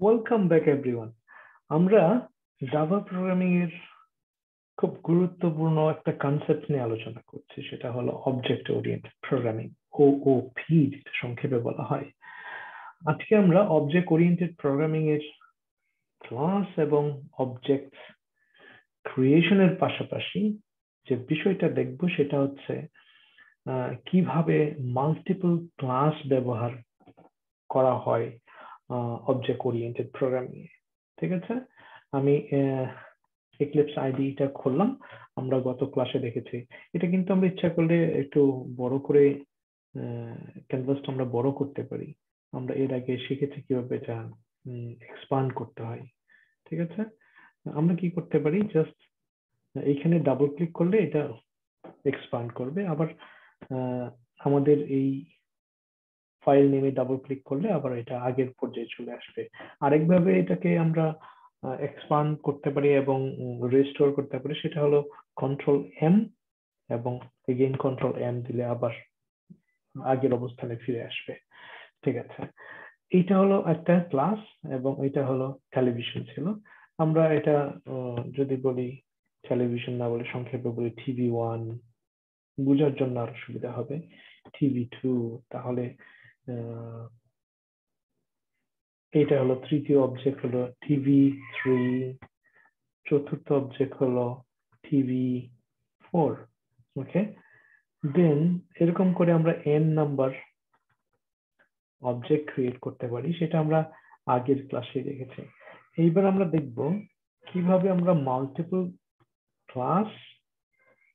Welcome back everyone আমরা Java programming এর খুব গুরুত্বপূর্ণ একটা কনসেপ্ট নিয়ে আলোচনা করছি, সেটা হলো অবজেক্ট ওরিয়েন্টেড প্রোগ্রামিং ওওপি যেটা সংক্ষেপে বলা হয়। আজকে আমরা অবজেক্ট ওরিয়েন্টেড প্রোগ্রামিং এর ক্লাস এবং অবজেক্ট ক্রিয়েশনের পাশাপাশি যে বিষয়টা দেখব, সেটা হচ্ছে কীভাবে মাল্টিপল ক্লাস ব্যবহার করা হয় অবজেক্ট ওরিয়েন্টেড প্রোগ্রামিং ঠিক আছে? আমি এক্লিপস আইডিটা খুললাম, আমরা গত ক্লাসে দেখেছি। এটা কিন্তু আমরা ইচ্ছা করলে একটু বড় করে ক্যানভাসটা আমরা বড় করতে পারি। আমরা এর আগে শিখেছি কীভাবে এটা এক্সপান্ড করতে হয়, ঠিক আছে? আমরা কি করতে পারি? জাস্ট এইখানে ডাবল ক্লিক করলে এটা এক্সপান্ড করবে। আবার আমাদের এই ফাইল নেমে ডাবল ক্লিক করলে আবার এটা আগের পর্যায়ে চলে আসবে। আরেকভাবে এটাকে আমরা এক্সপান্ড করতে পারি এবং রেস্টোর করতে পারি সেটা হলো কন্ট্রোল এম এবং এগেইন কন্ট্রোল এম দিলে আবার আগের অবস্থানে ফিরে আসবে। ঠিক আছে? এইটা হলো একটা ক্লাস এবং এটা হলো টেলিভিশন ছিল। আমরা এটা যদি বলি টেলিভিশন না বলে সংক্ষেপে বলি টিভি ওয়ান বোঝার জন্য আরও সুবিধা হবে। টিভি টু তাহলে এটা হলো তৃতীয় অবজেক্ট হলো টিভি থ্রি চতুর্থ অবজেক্ট হলো টিভি ফোর ওকে দেন এরকম করে আমরা এন নাম্বার অবজেক্ট ক্রিয়েট করতে পারি, সেটা আমরা আগের ক্লাসে দেখেছি। এইবার আমরা দেখব কীভাবে আমরা মাল্টিপল ক্লাস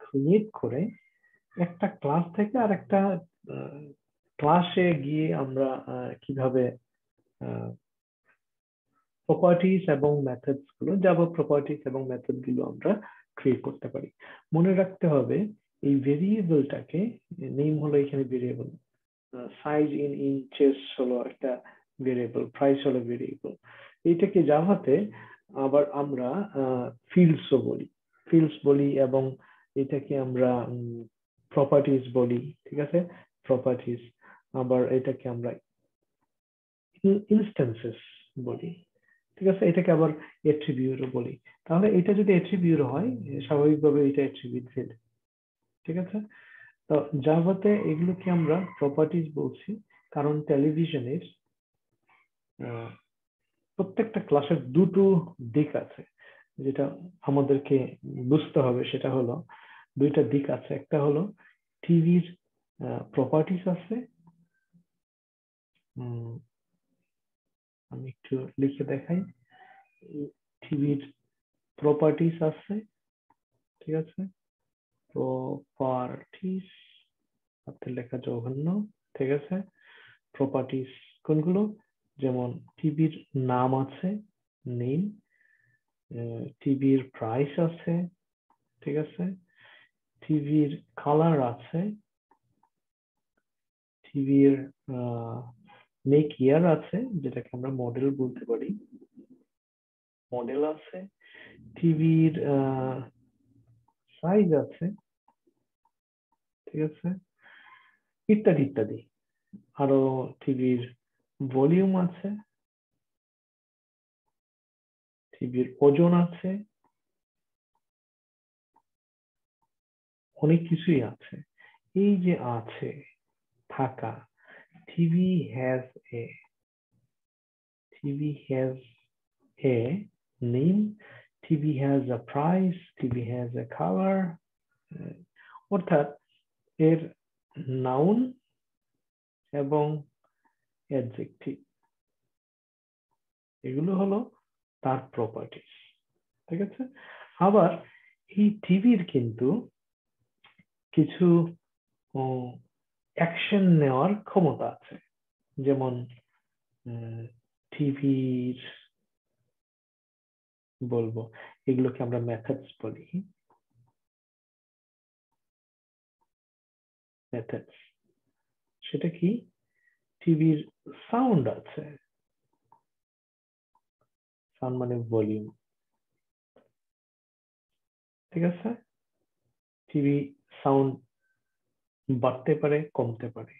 ক্রিয়েট করে একটা ক্লাস থেকে আর একটা ক্লাসে গিয়ে আমরা কীভাবে প্রপার্টিস এবং মেথডসগুলো জাভা প্রপার্টিস এবং মেথডগুলো আমরা ক্রিয়েট করতে পারি। মনে রাখতে হবে, এই ভেরিয়েবলটাকে নেম হলো এখানে ভেরিয়েবল সাইজ ইন ইঞ্চেস হলো একটা ভেরিয়েবল প্রাইস হলো ভেরিয়েবল এইটাকে জাভাতে আবার আমরা ফিল্ডসও বলি। ফিল্ডস বলি এবং এটাকে আমরা প্রপার্টিস বলি, ঠিক আছে? প্রপার্টিস আবার এটাকে আমরা ইনস্টেন্সেস বলি। ঠিক আছে? এটাকে আবার এট্রিবিউট বলি। তাহলে এটা যদি এট্রিবিউট হয়, স্বাভাবিকভাবে এটা এট্রিবিউট ফিল্ড ঠিক আছে? তো জাভাতে এগুলোকে আমরা প্রপার্টিজ বলছি, কারণ টেলিভিশনের প্রত্যেকটা ক্লাসের দুটো দিক আছে। যেটা আমাদেরকে বুঝতে হবে সেটা হলো, দুইটা দিক আছে। একটা হলো টিভির প্রপার্টিস আছে আমি একটু লিখে দেখাই। টিভির প্রপার্টিস আছে, ঠিক আছে? প্রপার্টিস হাতের লেখা জঘন্য, ঠিক আছে? প্রপার্টিস কোনগুলো? যেমন টিভির নাম আছে নেম টিভির প্রাইস আছে, ঠিক আছে? টিভির কালার আছে, টিভির মেক ইয়ার আছে, যেটাকে আমরা মডেল বলতে পারি। মডেল আছে টিভির সাইজ আছে, ঠিক আছে? ইত্যাদি ইত্যাদি। আরও টিভির ভলিউম আছে টিভির ওজন আছে, অনেক কিছুই আছে। এই যে আছে, থাকা TV has a TV has a name TV has a price TV has a colour অর্থাৎ এর নাউন এবং অ্যাডজেক্টিভ এগুলো হলো তার প্রপার্টিস ঠিক আছে? আবার এই টিভির কিন্তু কিছু অ্যাকশন নেওয়ার ক্ষমতা আছে। যেমন টিভির বলব, এগুলোকে আমরা মেথডস বলি। মেথডস সেটা কি? টিভির সাউন্ড আছে। সাউন্ড মানে ভলিউম ঠিক আছে? টিভি সাউন্ড বাড়তে পারে, কমতে পারে।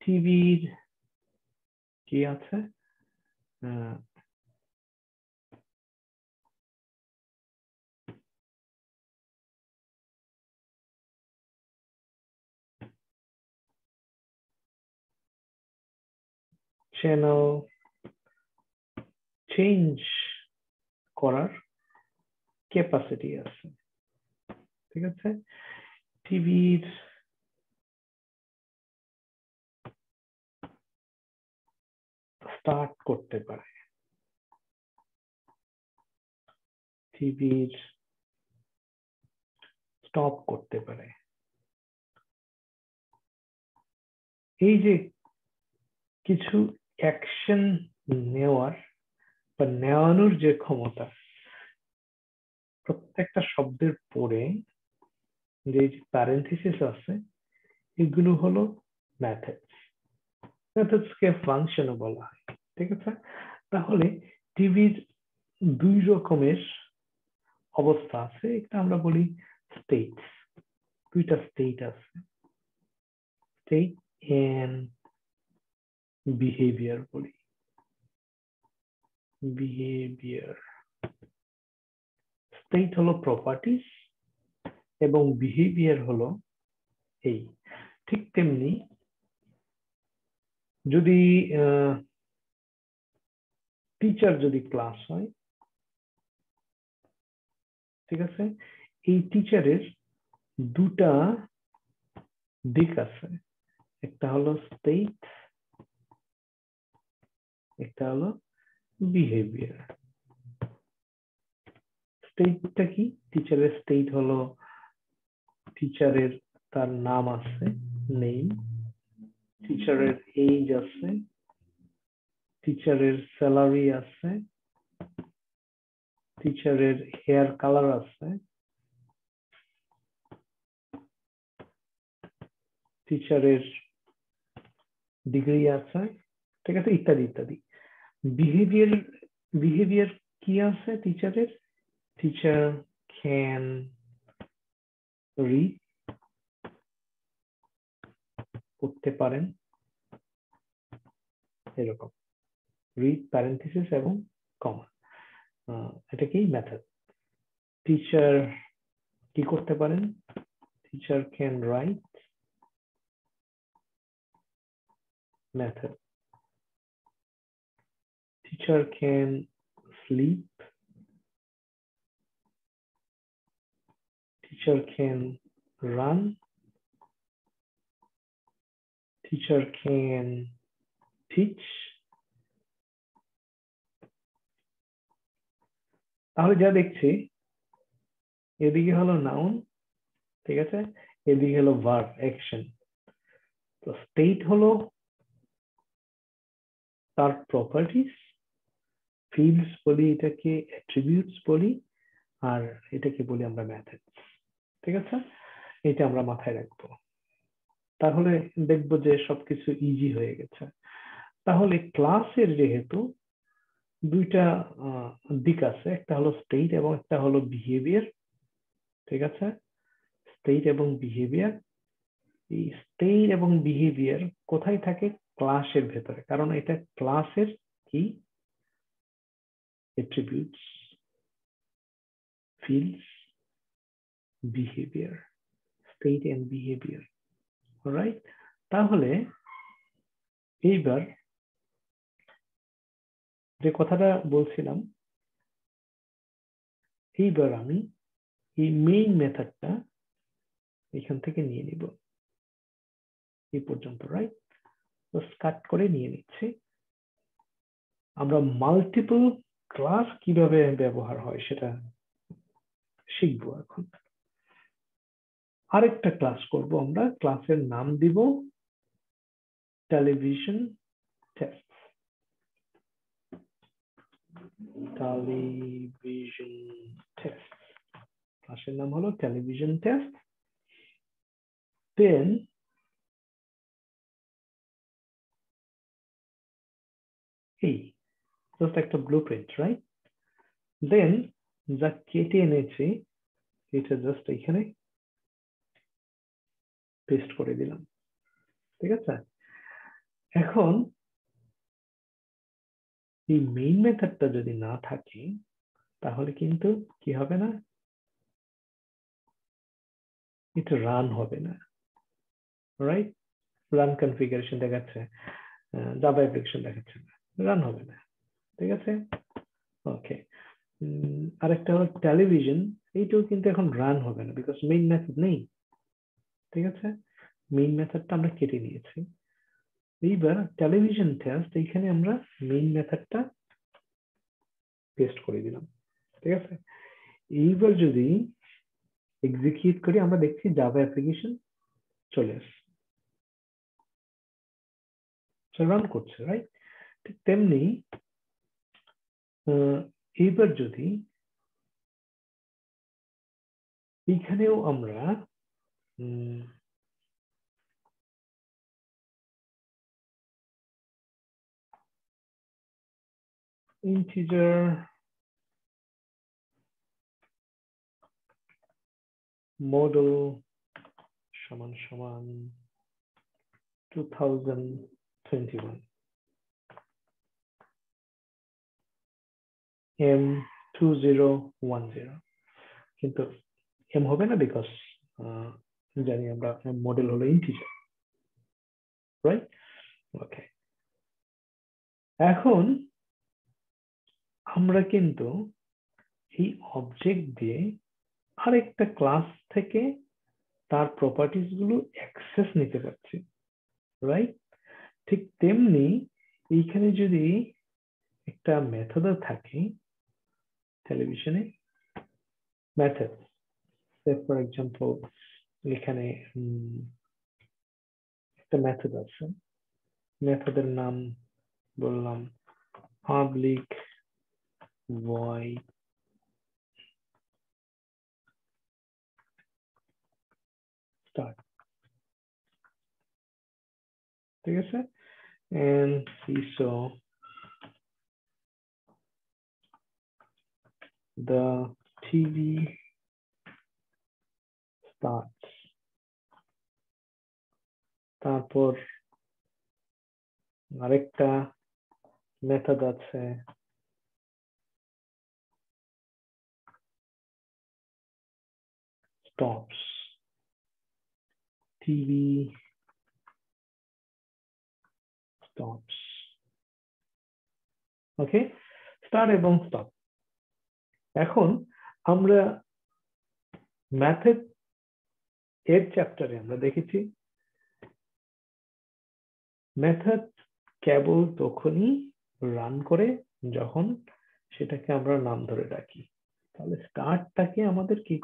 টিভির কি আছে? চ্যানেল চেঞ্জ করার ক্যাপাসিটি আছে। ঠিক আছে? টিভির স্টার্ট করতে পারে। টিভির স্টপ করতে পারে। এই যে কিছু অ্যাকশন নেওয়ার বা নেওয়ানোর যে ক্ষমতা, প্রত্যেকটা শব্দের পরে যে প্যারেন্থিসিস আছে, এগুলো হলো মেথডস মেথডস কে ফাংশনও বলা হয়। ঠিক আছে? তাহলে টিভির দুই রকমের অবস্থা আছে। একটা আমরা বলি স্টেট দুইটা স্টেট আছে। স্টেট এন্ড বিহেভিয়ার বলি। বিহেভিয়ার স্টেট হলো প্রপার্টিস এবং বিহেভিয়ার হলো এই। ঠিক তেমনি যদি টিচার যদি ক্লাস হয়, ঠিক আছে? এই টিচারের দুটা দিক আছে। একটা হলো স্টেট একটা হলো বিহেভিয়ার স্টেটটা কি? টিচারের স্টেট হলো টিচারের তার নাম আছে নেম টিচারের এইজ আছে টিচারের স্যালারি আছে টিচারের হেয়ার কালার আছে টিচারের ডিগ্রি আছে, ঠিক আছে, ইত্যাদি ইত্যাদি। বিহেভিয়ার বিহেভিয়ার কি আছে টিচারের টিচার ক্যান রিড করতে পারেন, এরকম। রিড প্যারেন্থিসিস এবং কমা এটা কি মেথড টিচার কি করতে পারেন teacher can write method. Teacher can sleep. Teacher can run. Teacher can teach. তাহলে যা দেখছি, এদিকে হলো নাউন ঠিক আছে? এদিকে হলো ভার্ব অ্যাকশন তো স্টেট হলো তার প্রপার্টিস ফিল্ডস বলি এটাকে অ্যাট্রিবিউটস বলি, আর এটাকে বলি আমরা মেথডস ঠিক আছে? এটা আমরা মাথায় রাখব। তাহলে দেখব যে সবকিছু ইজি হয়ে গেছে। তাহলে ক্লাসের যেহেতু দুইটা দিক আছে। একটা হলো স্টেট এবং একটা হলো বিহেভিয়ার ঠিক আছে? স্টেট এবং বিহেভিয়ার এই স্টেট এবং বিহেভিয়ার কোথায় থাকে? ক্লাসের ভেতরে। কারণ এটা ক্লাসের কি? attributes, fields, behavior, state and behavior right তাহলে, এইবার যে কথাটা বলছিলাম, এইবার আমি এই মেইন মেথডটা এখান থেকে নিয়ে নিব। এই পর্যন্ত রাইট তো কাট করে নিয়ে নিচ্ছি। আমরা মাল্টিপল ক্লাস কীভাবে ব্যবহার হয় সেটা শিখব এখন। আরেকটা ক্লাস করব আমরা। ক্লাসের নাম দিব টেলিভিশন টেস্ট টেলিভিশন টেস্ট ক্লাসের নাম হলো টেলিভিশন টেস্ট দেন এই জাস্ট একটা ব্লু প্রিন্ট রাইট দেন যা কেটে এনেছি, এটা জাস্ট এখানে পেস্ট করে দিলাম। ঠিক আছে? এখন এই মেইন মেথডটা যদি না থাকে, তাহলে কিন্তু কি হবে না? এটা রান হবে না। রাইট রান কনফিগারেশন দেখাচ্ছে জাভা অ্যাপ্লিকেশন দেখাচ্ছে না। রান হবে না। ঠিক আছে? ওকে আরেকটা হলো টেলিভিশন এইটাও কিন্তু এখন রান হবে না বিকজ মেইন মেথড নেই। ঠিক আছে? মেইন মেথডটা আমরা কেটে নিয়েছি। এইবার টেলিভিশন টেস্ট এইখানে আমরা মেইন মেথডটা পেস্ট করে দিলাম, ঠিক আছে? এইবার যদি এক্সিকিউট করি, আমরা দেখছি জাভা অ্যাপ্লিকেশন চলে আসছে। রান করছে রাইট ঠিক তেমনি এইবার যদি এইখানেও আমরা integer model সমান সমান 2021 m 2010 কিন্তু m হবে না বিকজ জানি আমরা মডেল হলো ইন্টিজার রাইট ওকে এখন আমরা কিন্তু এই অবজেক্ট দিয়ে আরেকটা ক্লাস থেকে তার প্রপার্টিসগুলো অ্যাক্সেস নিতে পারছি রাইট ঠিক তেমনি এইখানে যদি একটা মেথড থাকে টেলিভিশনে মেথড ফর এক্সাম্পল এখানে একটা মেথড আছে মেথডের নাম বললাম পাবলিক void start ঠিক আছে and so the TV starts তারপর আরেকটা মেথড আছে stops. TV stops. Okay start এবং স্টপ এখন আমরা ম্যাথড এর চ্যাপ্টারে আমরা দেখেছি। মেথড কেবল তখনই রান করে যখন সেটাকে আমরা নাম ধরে রাখি। তাহলে স্টার্টটাকে আমাদের কি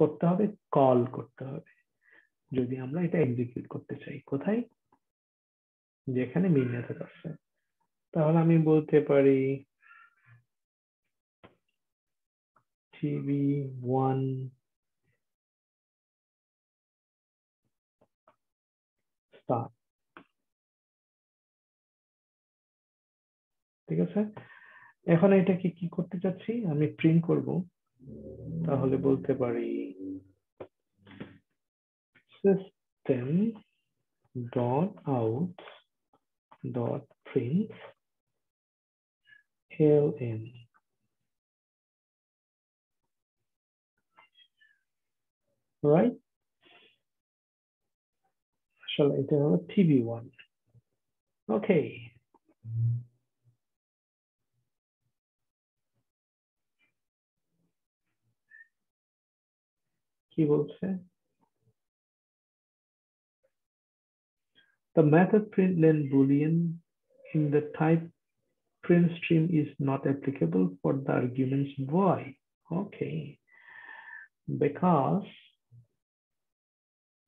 করতে হবে কল করতে হবে। যদি আমরা এটা এক্সিকিউট করতে চাই, কোথায়? যেখানে মেইন মেথড আছে তাহলে আমি বলতে পারি টিভি ওয়ান স্টার্ট ঠিক আছে? এখন এটাকে কি করতে চাচ্ছি? আমি প্রিন্ট করব। তাহলে বলতে পারি system dot out dot print ln. Right? আসলে এটা হলো TV one কি বলছে The method println boolean in the type print stream is not applicable for the arguments void. Okay. Because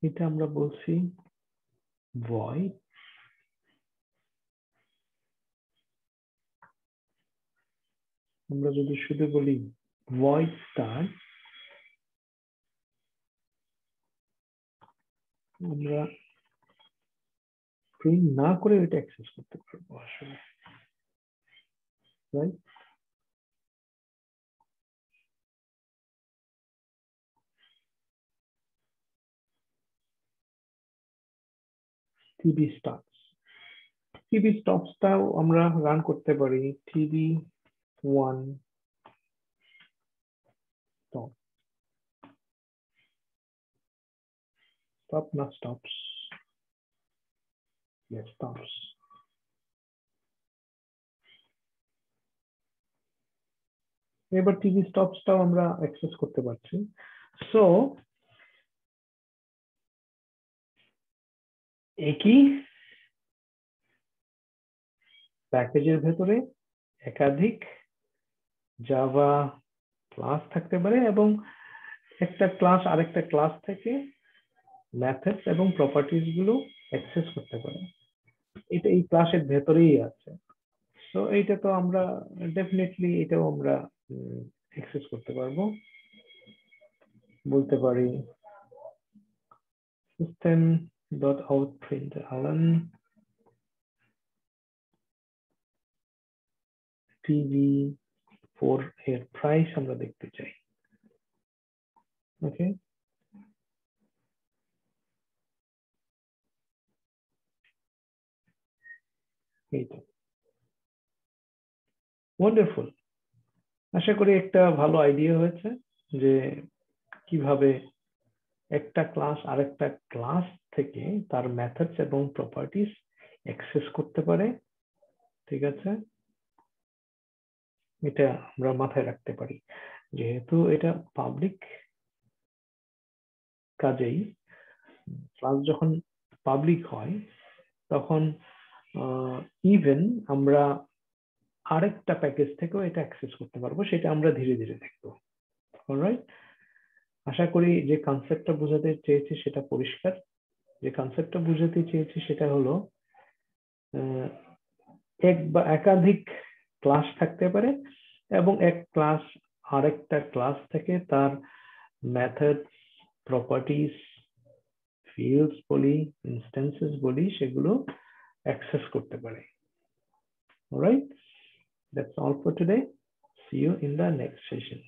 এটা আমরা বলছি void আমরা যদি শুধু বলি void start আমরা প্রিন্ট না করে এটা অ্যাক্সেস করতে পারব আসলে রাইট TV starts টিভি স্টপসটাও আমরা রান করতে পারি TV one stop stop not stops. Yes, stops. এবার টিভি স্টপসটাও আমরা অ্যাক্সেস করতে পারছি। সো একই প্যাকেজের ভেতরে একাধিক জাভা ক্লাস থাকতে পারে এবং একটা ক্লাস আরেকটা ক্লাস থেকে মেথডস এবং প্রপার্টিজগুলো অ্যাক্সেস করতে পারে। এটা এই ক্লাসের ভেতরেই আছে। সো এইটা তো আমরা ডেফিনেটলি এটাও আমরা অ্যাক্সেস করতে পারব। বলতে পারি সিস্টেম ডট আউট প্রিন্ট আলান টিভি ফোর এর প্রাইস আমরা দেখতে চাই। ওকে এইটা ওয়ান্ডারফুল আশা করি একটা ভালো আইডিয়া হয়েছে যে কীভাবে একটা ক্লাস আরেকটা ক্লাস থেকে তার মেথডস এবং প্রপার্টিস অ্যাক্সেস করতে পারে। ঠিক আছে? এটা আমরা মাথায় রাখতে পারি। যেহেতু এটা পাবলিক কাজেই ক্লাস যখন পাবলিক হয়, তখন ইভেন আমরা আরেকটা প্যাকেজ থেকেও এটা অ্যাক্সেস করতে পারব, সেটা আমরা ধীরে ধীরে দেখব। রাইট আশা করি যে কনসেপ্টটা বোঝাতে চেয়েছি সেটা পরিষ্কার। যে কনসেপ্টটা বোঝাতে চেয়েছি সেটা হলো এক বা একাধিক ক্লাস থাকতে পারে এবং এক ক্লাস আরেকটা ক্লাস থেকে তার মেথড প্রপার্টিস ফিল্ডস বলি ইনস্টেন্সেস বলি, সেগুলো অ্যাক্সেস করতে পারে alright that's all for today see you in the next session